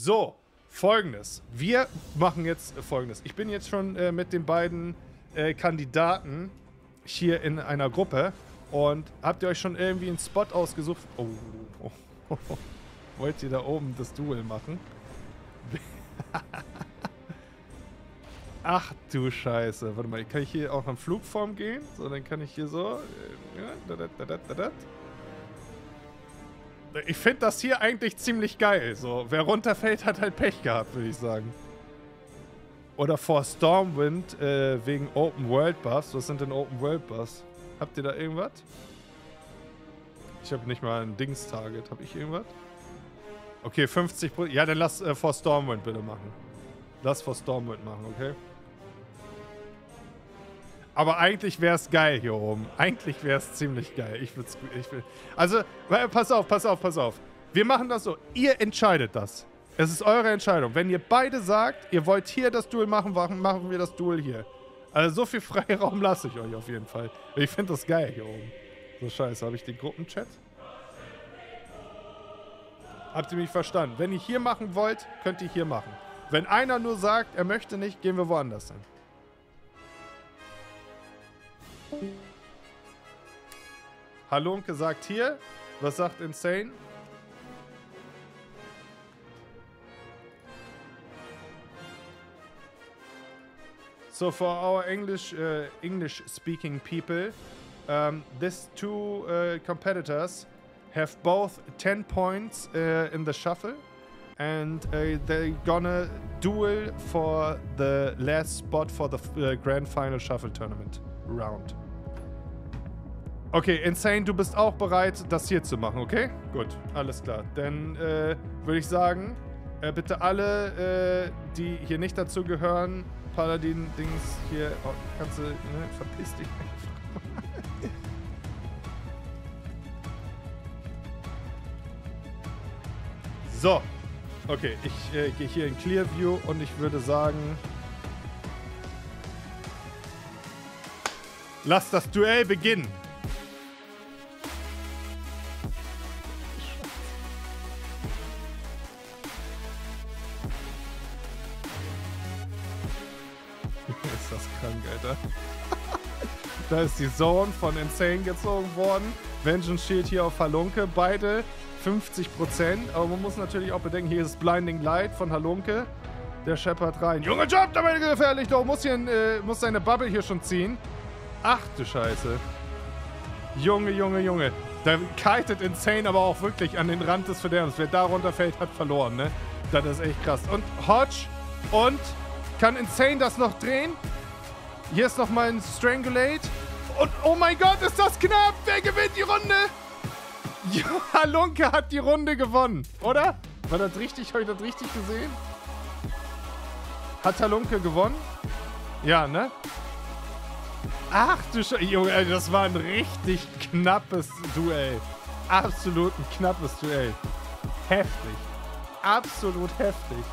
So, folgendes. Wir machen jetzt folgendes. Ich bin jetzt schon äh, mit den beiden äh, Kandidaten hier in einer Gruppe. Und habt ihr euch schon irgendwie einen Spot ausgesucht? Oh, oh, oh, oh. Wollt ihr da oben das Duel machen? Ach du Scheiße. Warte mal, kann ich hier auch in Flugform gehen? So, dann kann ich hier so. Ich finde das hier eigentlich ziemlich geil. So, wer runterfällt, hat halt Pech gehabt, würde ich sagen. Oder vor Stormwind äh, wegen Open World Buffs. Was sind denn Open World Buffs? Habt ihr da irgendwas? Ich habe nicht mal ein Dings-Target. Habe ich irgendwas? Okay, 50 Ja, dann lass äh, vor Stormwind bitte machen. Lass vor Stormwind machen, okay? Aber eigentlich wäre es geil hier oben. Eigentlich wäre es ziemlich geil. Ich würde ich will, Also, pass auf, pass auf, pass auf. Wir machen das so. Ihr entscheidet das. Es ist eure Entscheidung. Wenn ihr beide sagt, ihr wollt hier das Duel machen, machen wir das Duel hier. Also so viel Freiraum lasse ich euch auf jeden Fall. Ich finde das geil hier oben. So scheiße, habe ich den Gruppenchat? Habt ihr mich verstanden? Wenn ihr hier machen wollt, könnt ihr hier machen. Wenn einer nur sagt, er möchte nicht, gehen wir woanders hin. Halunke sagt hier. Was sagt Insane? So for our English uh, English speaking people, um, these two uh, competitors have both 10 points uh, in the shuffle and uh, they're gonna duel for the last spot for the uh, grand final shuffle tournament round. Okay, Insane, du bist auch bereit, das hier zu machen, okay? Gut, alles klar. Dann äh, würde ich sagen, äh, bitte alle, äh, die hier nicht dazu gehören, Paladin-Dings hier, oh, kannst du, ne, verpiss dich einfach. so, okay, ich äh, gehe hier in Clear View und ich würde sagen, lass das Duell beginnen. Alter. da ist die Zone von Insane gezogen worden. Vengeance Shield hier auf Halunke. Beide 50%. Aber man muss natürlich auch bedenken, hier ist Blinding Light von Halunke. Der Shepard rein. Junge, Job, damit gefährlich. Du musst, hier, äh, musst deine Bubble hier schon ziehen. Ach du Scheiße. Junge, Junge, Junge. Da kitet Insane aber auch wirklich an den Rand des Verderbens. Wer da runterfällt, hat verloren, ne? Das ist echt krass. Und Hodge und kann Insane das noch drehen? Hier ist nochmal ein Strangulate. Und oh mein Gott, ist das knapp. Wer gewinnt die Runde? Ja, Lunke hat die Runde gewonnen, oder? War das richtig? Habe ich das richtig gesehen? Hat Halunke gewonnen? Ja, ne? Ach du Scheiße, Junge, das war ein richtig knappes Duell. Absolut ein knappes Duell. Heftig. Absolut heftig.